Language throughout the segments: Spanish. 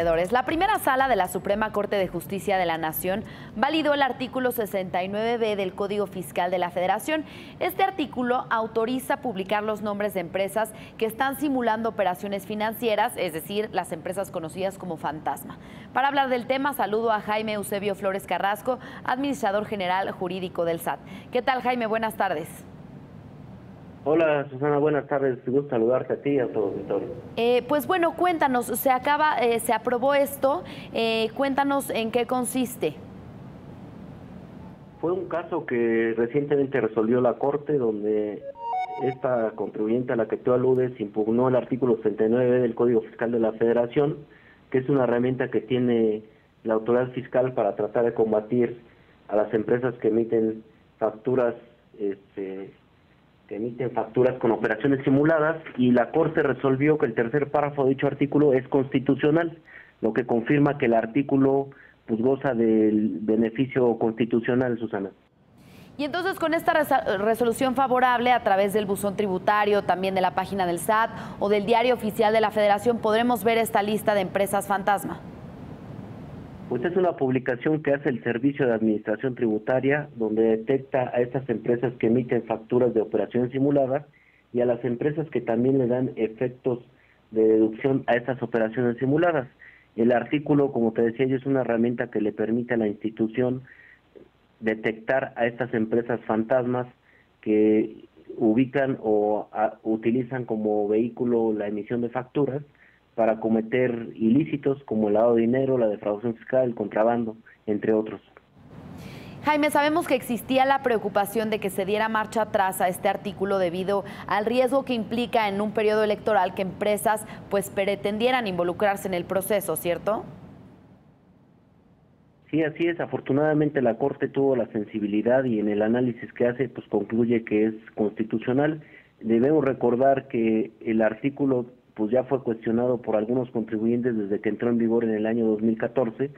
La primera sala de la Suprema Corte de Justicia de la Nación validó el artículo 69b del Código Fiscal de la Federación. Este artículo autoriza publicar los nombres de empresas que están simulando operaciones financieras, es decir, las empresas conocidas como fantasma. Para hablar del tema, saludo a Jaime Eusebio Flores Carrasco, administrador general jurídico del SAT. ¿Qué tal, Jaime? Buenas tardes. Hola Susana, buenas tardes. Gusto saludarte a ti y a todo el auditorio. Eh, pues bueno, cuéntanos, se acaba, eh, se aprobó esto. Eh, cuéntanos en qué consiste. Fue un caso que recientemente resolvió la Corte, donde esta contribuyente a la que tú aludes impugnó el artículo 69 del Código Fiscal de la Federación, que es una herramienta que tiene la autoridad fiscal para tratar de combatir a las empresas que emiten facturas este, que emiten facturas con operaciones simuladas y la Corte resolvió que el tercer párrafo de dicho artículo es constitucional, lo que confirma que el artículo pues goza del beneficio constitucional, Susana. Y entonces con esta resolución favorable a través del buzón tributario, también de la página del SAT o del diario oficial de la Federación, podremos ver esta lista de empresas fantasma. Pues es una publicación que hace el Servicio de Administración Tributaria, donde detecta a estas empresas que emiten facturas de operaciones simuladas y a las empresas que también le dan efectos de deducción a estas operaciones simuladas. El artículo, como te decía es una herramienta que le permite a la institución detectar a estas empresas fantasmas que ubican o utilizan como vehículo la emisión de facturas para cometer ilícitos como el lavado de dinero, la defraudación fiscal, el contrabando, entre otros. Jaime, sabemos que existía la preocupación de que se diera marcha atrás a este artículo debido al riesgo que implica en un periodo electoral que empresas pues pretendieran involucrarse en el proceso, ¿cierto? Sí, así es. Afortunadamente la Corte tuvo la sensibilidad y en el análisis que hace pues concluye que es constitucional. Debemos recordar que el artículo pues ya fue cuestionado por algunos contribuyentes desde que entró en vigor en el año 2014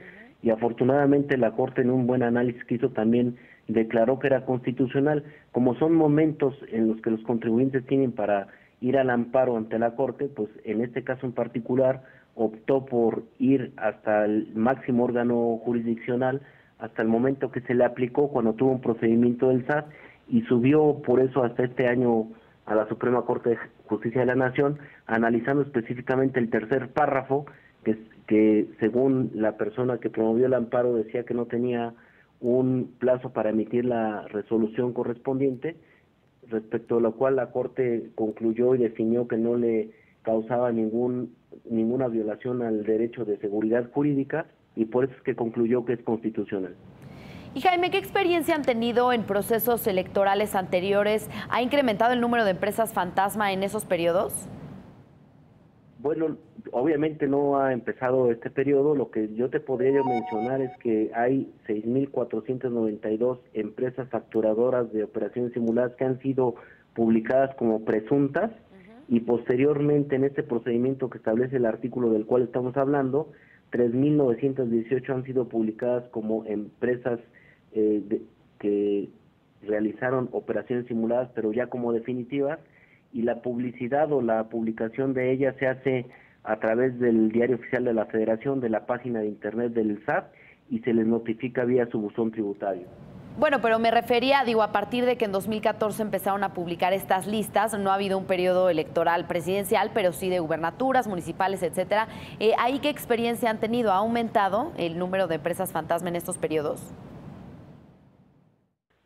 y afortunadamente la Corte en un buen análisis que hizo también declaró que era constitucional. Como son momentos en los que los contribuyentes tienen para ir al amparo ante la Corte, pues en este caso en particular optó por ir hasta el máximo órgano jurisdiccional hasta el momento que se le aplicó cuando tuvo un procedimiento del SAT y subió por eso hasta este año a la Suprema Corte de Justicia de la Nación, analizando específicamente el tercer párrafo, que, que según la persona que promovió el amparo decía que no tenía un plazo para emitir la resolución correspondiente, respecto a lo cual la Corte concluyó y definió que no le causaba ningún ninguna violación al derecho de seguridad jurídica y por eso es que concluyó que es constitucional. Y Jaime, ¿qué experiencia han tenido en procesos electorales anteriores? ¿Ha incrementado el número de empresas fantasma en esos periodos? Bueno, obviamente no ha empezado este periodo. Lo que yo te podría mencionar es que hay 6.492 empresas facturadoras de operaciones simuladas que han sido publicadas como presuntas y posteriormente en este procedimiento que establece el artículo del cual estamos hablando, 3.918 han sido publicadas como empresas eh, que realizaron operaciones simuladas, pero ya como definitivas, y la publicidad o la publicación de ellas se hace a través del diario oficial de la Federación, de la página de internet del SAT, y se les notifica vía su buzón tributario. Bueno, pero me refería, digo, a partir de que en 2014 empezaron a publicar estas listas, no ha habido un periodo electoral presidencial, pero sí de gubernaturas, municipales, etcétera. Eh, ¿Ahí qué experiencia han tenido? ¿Ha aumentado el número de empresas fantasma en estos periodos?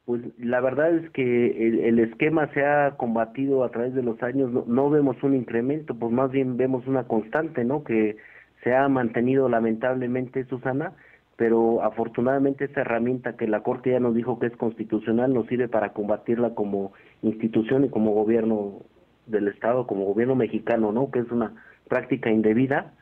Pues la verdad es que el, esquema se ha combatido a través de los años, no, vemos un incremento, pues más bien vemos una constante, ¿no? Que se ha mantenido lamentablemente, Susana, pero afortunadamente esta herramienta que la Corte ya nos dijo que es constitucional nos sirve para combatirla como institución y como gobierno del Estado, como gobierno mexicano, ¿no? Que es una práctica indebida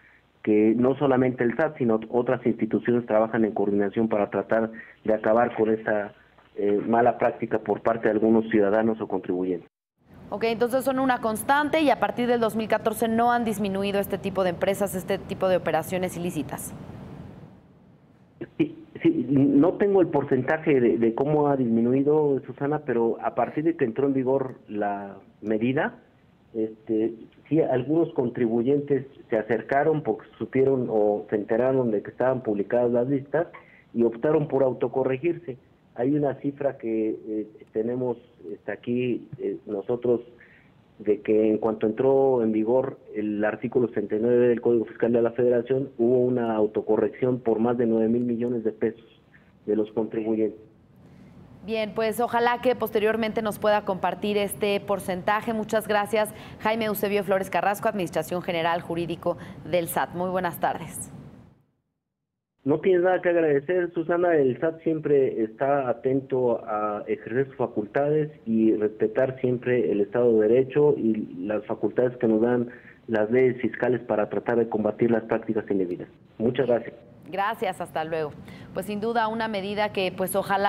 que no solamente el SAT, sino otras instituciones trabajan en coordinación para tratar de acabar con esta eh, mala práctica por parte de algunos ciudadanos o contribuyentes. Ok, entonces son una constante y a partir del 2014 no han disminuido este tipo de empresas, este tipo de operaciones ilícitas. Sí, no tengo el porcentaje de, cómo ha disminuido, Susana, pero a partir de que entró en vigor la medida, este, sí, algunos contribuyentes se acercaron porque supieron o se enteraron de que estaban publicadas las listas y optaron por autocorregirse. Hay una cifra que eh, tenemos está aquí eh, nosotros de que en cuanto entró en vigor el artículo 69 del Código Fiscal de la Federación, hubo una autocorrección por más de 9 mil millones de pesos de los contribuyentes. Bien, pues ojalá que posteriormente nos pueda compartir este porcentaje. Muchas gracias, Jaime Eusebio Flores Carrasco, Administración General Jurídico del SAT. Muy buenas tardes. No tienes nada que agradecer, Susana. El SAT siempre está atento a ejercer sus facultades y respetar siempre el Estado de Derecho y las facultades que nos dan las leyes fiscales para tratar de combatir las prácticas indebidas. Muchas gracias. Gracias, hasta luego. Pues sin duda una medida que pues ojalá